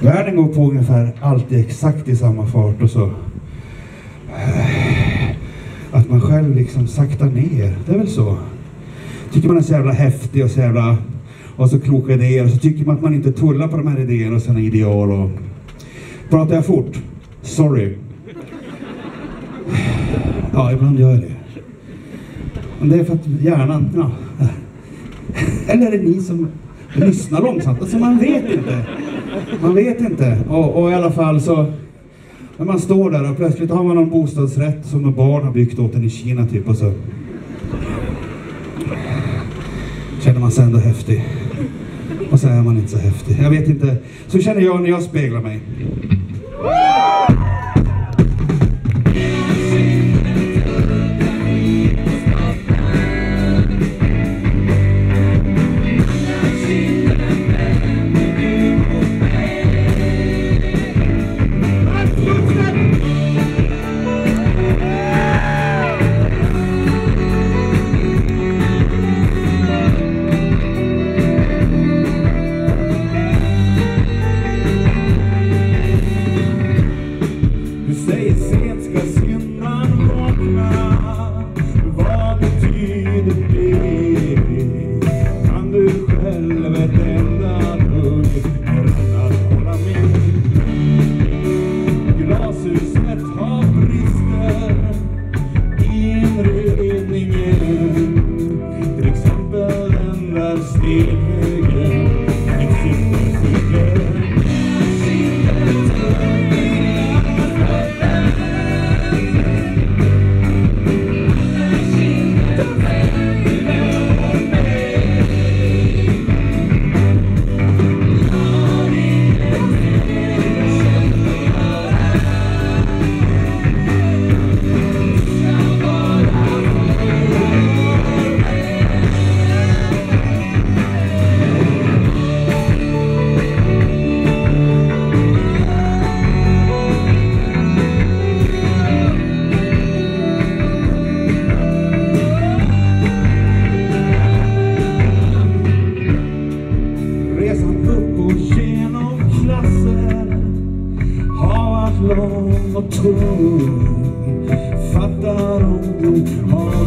Världen går på ungefär alltid exakt i samma fart och så eh, att man själv liksom saktar ner. Det är väl så. Tycker man är så jävla häftig och så jävla och så kloka idéer och så tycker man att man inte tullar på de här idéerna och sina ideal och pratar jag fort? Sorry. Ja, ibland gör jag det. Men det är för att hjärnan, ja. Eller är det ni som lyssnar långsamt? Alltså man vet inte. Man vet inte. Och, och i alla fall så när man står där och plötsligt har man någon bostadsrätt som några barn har byggt åt en i Kina typ och så känner man sig ändå häftig. Och så är man inte så häftig. Jag vet inte. Så känner jag när jag speglar mig. here. Resan upp och genom klasser har varit lång och tung. Fattar om du har